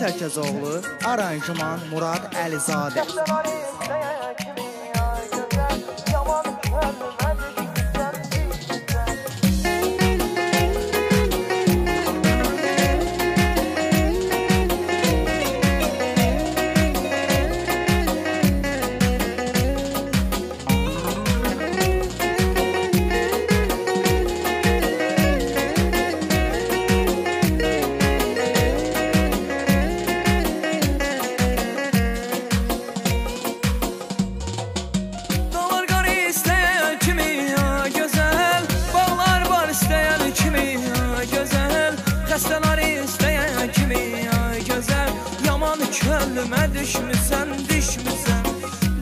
Sərkəzoğlu, aranjman Murad Əlizadə. Yaman könlümə düşmüsən, düşmüsən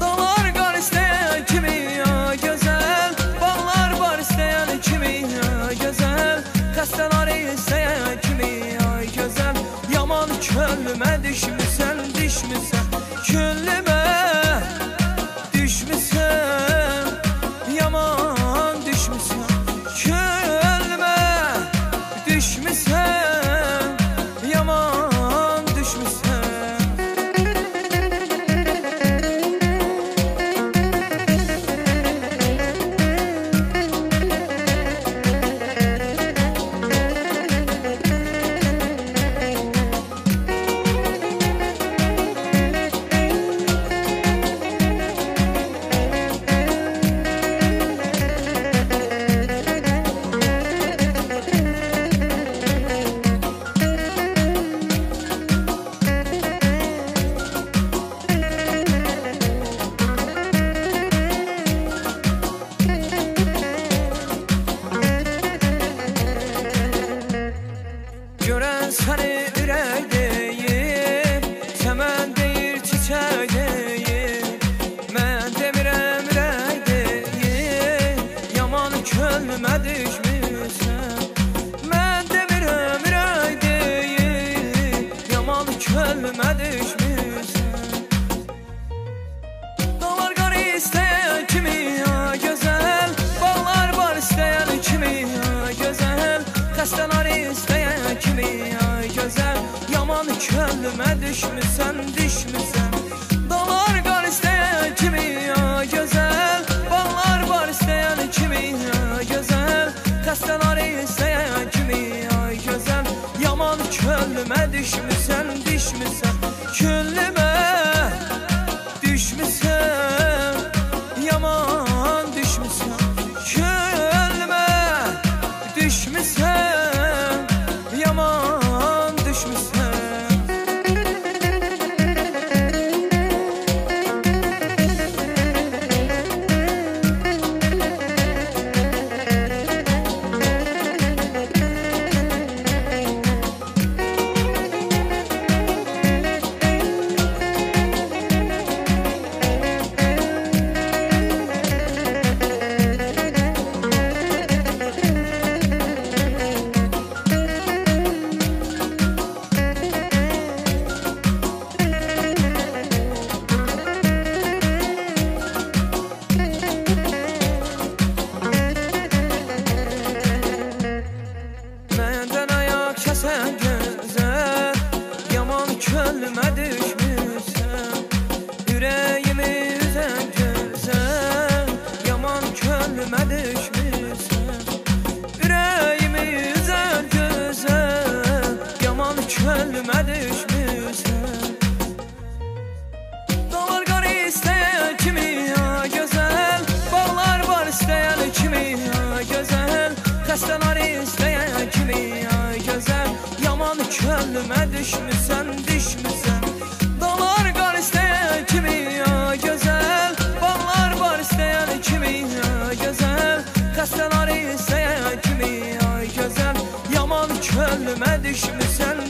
Dağlar qar istəyən kimi ya gözəl Bağlar var istəyən kimi ya gözəl Xəstələr istəyən kimi ya gözəl Yaman könlümə düşmüsən, düşmüsən Könlümə Görən səni ürək deyir Səmən deyir çiçək deyir Mən demirəm ürək deyir Yaman könlümə düşmüsən Yaman könlümə düşmüsən, düşmüsən könlümə könlümə düşmüsən, düşmüsən Dağlar qar istəyən kimi ya gözəl Bağlar var istəyən kimi ya gözəl Xəstələr istəyən kimi ya gözəl Yaman könlümə düşmüsən